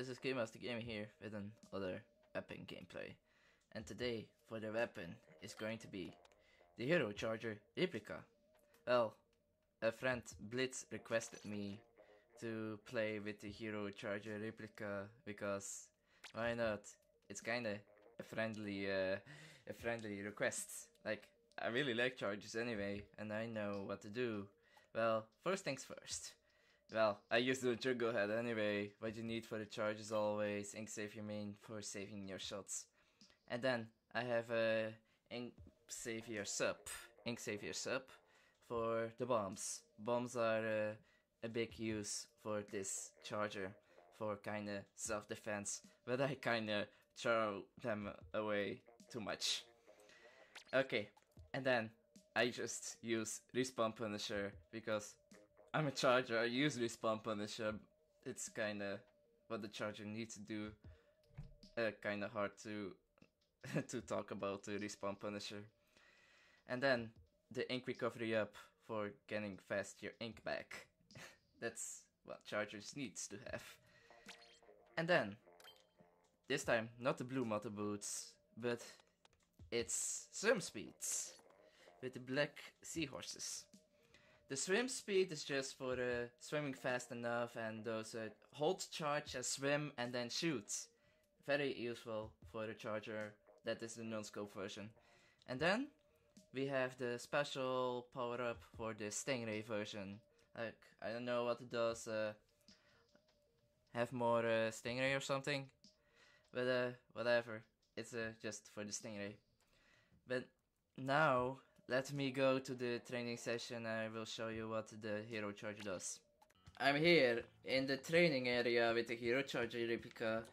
this is K Master Gaming here with another weapon gameplay. And today, for the weapon, is going to be the Hero Charger Replica. Well, a friend Blitz requested me to play with the Hero Charger Replica because why not? It's kinda a friendly, uh, a friendly request. Like, I really like chargers anyway, and I know what to do. Well, first things first. Well, I use the juggle head anyway. What you need for the charge is always ink saver main for saving your shots. And then I have a ink saver sub, ink saver sub for the bombs. Bombs are uh, a big use for this charger for kinda self defense, but I kinda throw them away too much. Okay, and then I just use respawn punisher because I'm a charger. I use respawn punisher. It's kind of what the charger needs to do. Uh, kind of hard to to talk about the respawn punisher. And then the ink recovery up for getting fast your ink back. That's what chargers needs to have. And then this time not the blue moto boots, but it's swim speeds with the black seahorses. The swim speed is just for the swimming fast enough and those uh, hold charge and swim and then shoots. Very useful for the charger. That is the non-scope version. And then we have the special power up for the Stingray version. Like I don't know what it does. Uh, have more uh, Stingray or something, but uh, whatever. It's uh, just for the Stingray. But now let me go to the training session I will show you what the Hero Charger does. I'm here in the training area with the Hero Charger replica.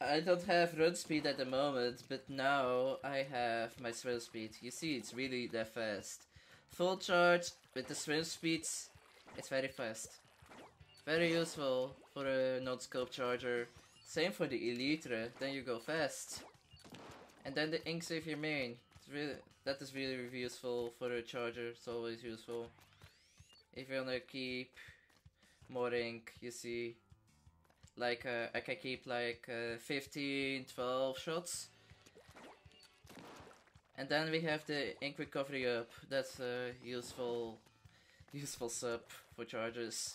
I don't have run speed at the moment, but now I have my swim speed. You see, it's really that fast. Full charge with the swim speeds, it's very fast. Very useful for a non-scope charger. Same for the Elytra, then you go fast. And then the ink saver main really that is really, useful for a charger. It's always useful. If you wanna keep more ink, you see, like uh, I can keep like uh, 15, 12 shots. And then we have the ink recovery up. That's a useful, useful sub for chargers.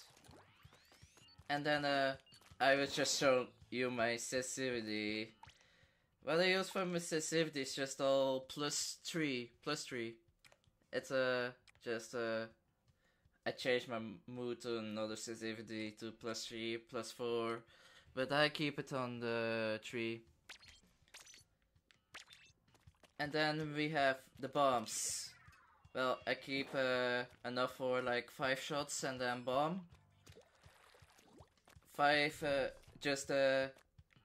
And then uh, I will just show you my sensitivity what I use for sensitivity is just all plus three, plus three. It's a just a. I change my mood to another sensitivity to plus three, plus four, but I keep it on the three. And then we have the bombs. Well, I keep uh, enough for like five shots and then bomb. Five, uh, just uh,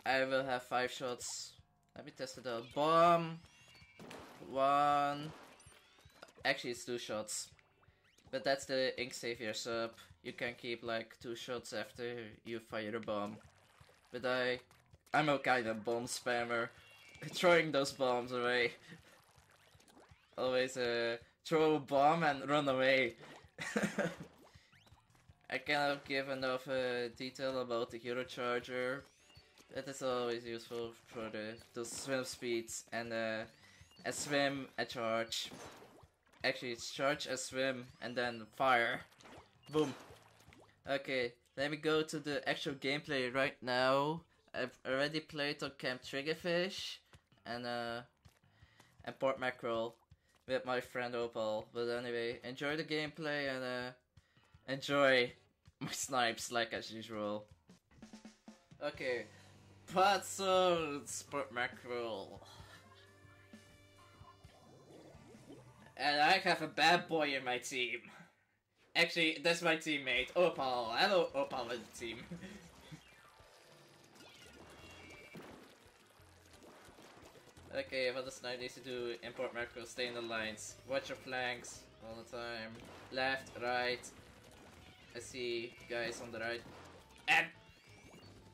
I will have five shots let me test it out. Bomb. One. Actually, it's two shots. But that's the ink saver sub. You can keep like two shots after you fire a bomb. But I, I'm a kind of bomb spammer, throwing those bombs away. Always uh, throw a bomb and run away. I cannot give enough uh, detail about the hero charger that is always useful for the, swim speeds and uh, a swim, a charge. Actually, it's charge, a swim, and then fire. Boom. Okay, let me go to the actual gameplay right now. I've already played on Camp Triggerfish and uh, and Port Mackerel with my friend Opal. But anyway, enjoy the gameplay and uh, enjoy my snipes like as usual. Okay, Pazzo Sport Mackerel. And I have a bad boy in my team. Actually, that's my teammate, Opal. Hello, Opal in the team. okay, what does Knight need to do? In Port Mackerel, stay in the lines. Watch your flanks all the time. Left, right. I see guys on the right. And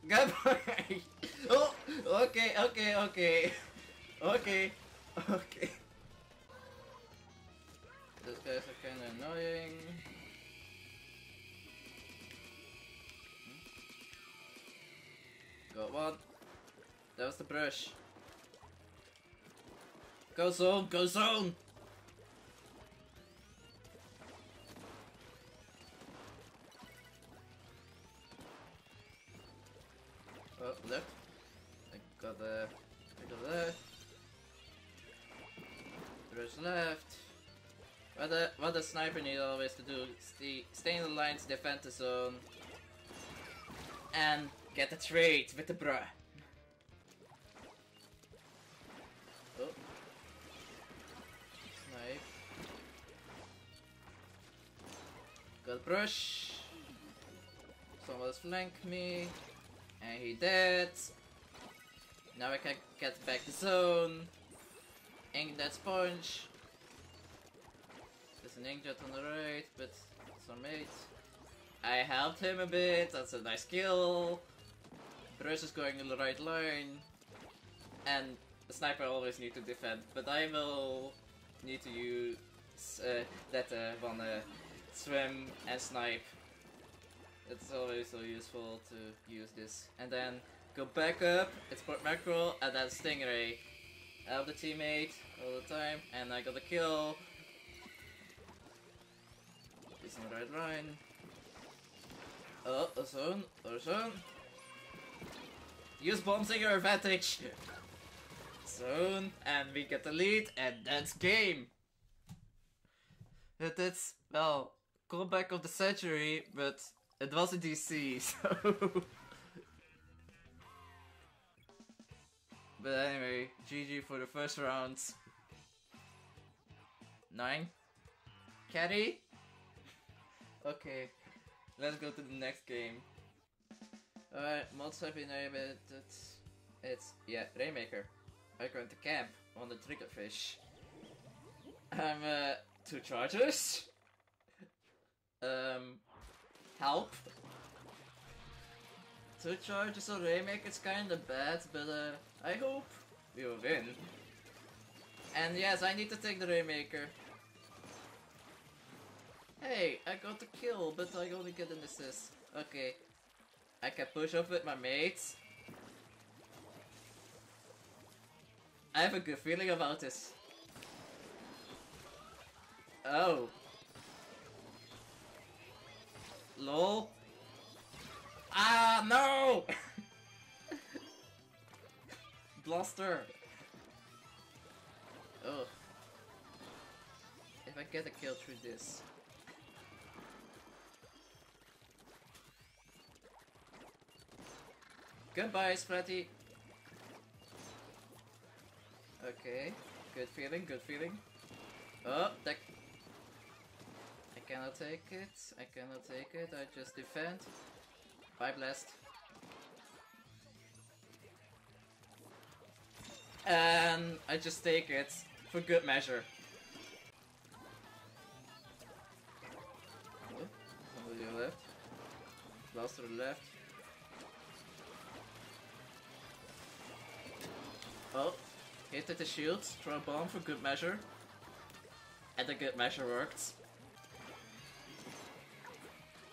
Good boy! oh, okay, okay, okay. Okay, okay. Those guys are kinda annoying. Got one. That was the brush. Go zone, go zone! Sniper need always to do stay stay in the lines, defend the zone, and get the trade with the bruh. Oh. Got brush. Someone's flank me. And he dead. Now I can get back the zone. Ink that sponge. There's an on the right, but some mate. I helped him a bit, that's a nice kill. Bruce is going in the right line. And the sniper always need to defend, but I will need to use uh, that uh, one uh, swim and snipe. It's always so useful to use this. And then go back up, it's export macro, and then stingray. Help the teammate all the time, and I got a kill. On the right line. Oh, a zone, a zone. Use bomb singer advantage. Zone, and we get the lead, and that's game. It is, well, comeback of the century, but it was a DC, so. but anyway, GG for the first round. Nine? Caddy? Okay, let's go to the next game. Alright, mods have been enabled. It's, yeah, Rainmaker. I'm going to camp on the triggerfish. I'm, uh, two chargers. Um, help. Two charges on Rainmaker's kinda bad, but uh, I hope we will win. And yes, I need to take the Rainmaker. Hey, I got the kill, but I only get an assist. Okay. I can push off with my mates. I have a good feeling about this. Oh. Lol. Ah, no! Blaster! Oh. If I get a kill through this. Goodbye, Splatty! Okay, good feeling, good feeling. Oh, that I cannot take it. I cannot take it. I just defend. Bye, blast. And I just take it for good measure. Somebody left. Blaster left. Hit at the shield, throw a bomb for good measure. And the good measure worked.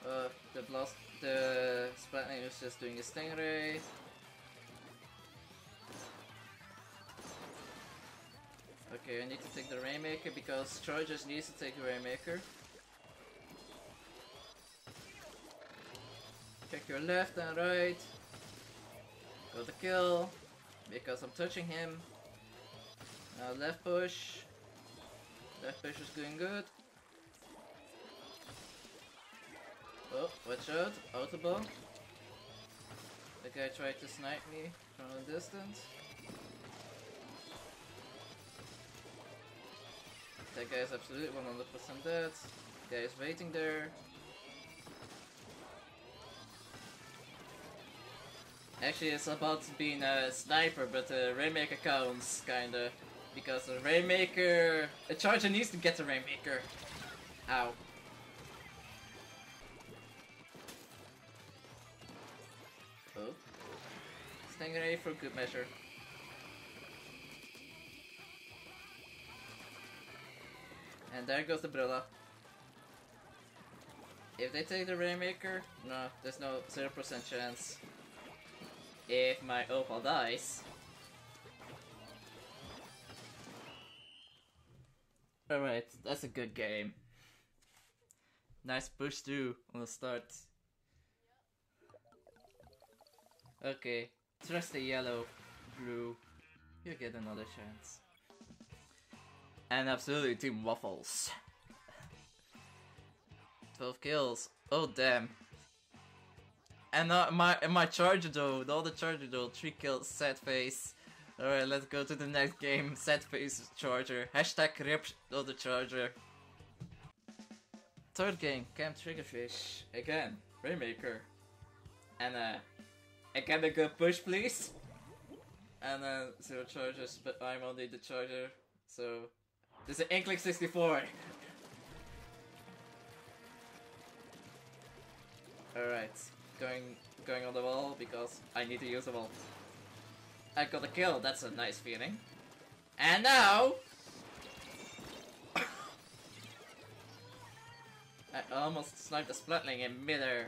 Uh, the blast, the splat Splatling is just doing a stingray. Okay, I need to take the Rainmaker because Troy just needs to take the Rainmaker. Check your left and right. Got the kill because I'm touching him. Uh, left push. Left push is doing good. Oh, watch out, autobomb. The guy tried to snipe me from a distance. That guy is absolutely 100% dead. Guy is waiting there. Actually, it's about being a sniper, but the Rainmaker counts, kinda. Because the Rainmaker... A charger needs to get the Rainmaker. Ow. Oh. Stingray for good measure. And there goes the Brella. If they take the Rainmaker, no, there's no 0% chance. if my opal dies. Alright, that's a good game. Nice push through on the start. Okay, trust the yellow, blue. You get another chance. And absolutely Team Waffles. 12 kills. Oh damn. And uh, my my charger though, all the charger though, 3 kills, sad face. Alright, let's go to the next game. Set face charger. Hashtag rip the charger. Third game, Camp Triggerfish. Again, Rainmaker. And uh, again a good push please. And uh, zero charges, but I'm only the charger, so this is Inkling 64. Alright, going going on the wall because I need to use the wall. I got a kill, that's a nice feeling. And now... I almost sniped the Splatling in midair.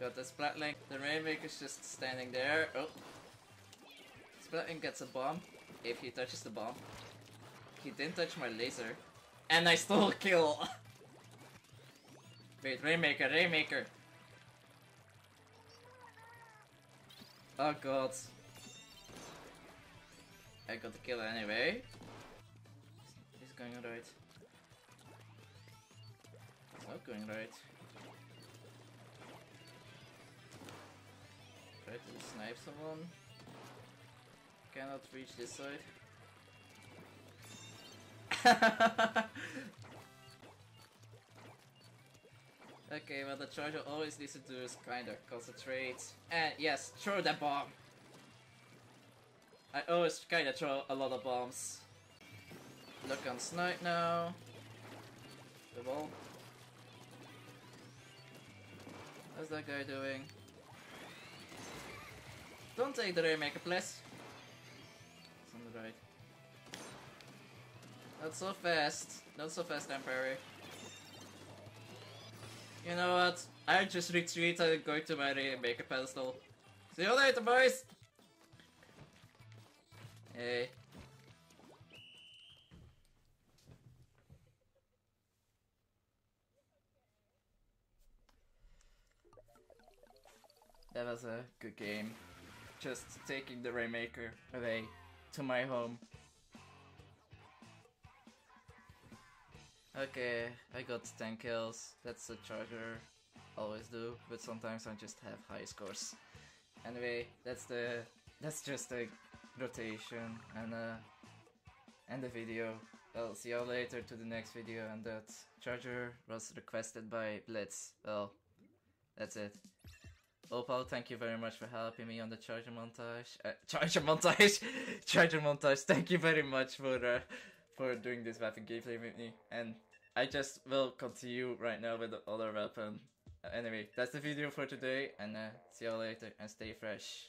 Got the Splatling. The Rainmaker's just standing there. Oh. Splatling gets a bomb if he touches the bomb. He didn't touch my laser. And I stole a kill! Wait, Rainmaker, Rainmaker! Oh god. I got the kill anyway. He's going right. It's not going right. Try to snipe someone. Cannot reach this side. okay, well the charger always needs to do is kinda concentrate. And yes, throw that bomb! I always kinda throw a lot of bombs. Look on Snipe now. The ball. How's that guy doing? Don't take the Rainmaker, please. It's on the right. Not so fast. Not so fast, Emperor. You know what? I just retreat and go to my Rainmaker pedestal. See you later, boys! Hey. That was a good game just taking the Rainmaker away to my home. Okay, I got 10 kills, that's a charger, always do, but sometimes I just have high scores. Anyway, that's the, that's just a rotation and uh, end the video. I'll see you all later to the next video and that charger was requested by Blitz. Well, that's it. Opal, thank you very much for helping me on the charger montage. Uh, charger montage, charger montage. Thank you very much for uh, for doing this weapon gameplay with me. And I just will continue right now with the other weapon. Anyway, that's the video for today, and uh, see you later and stay fresh.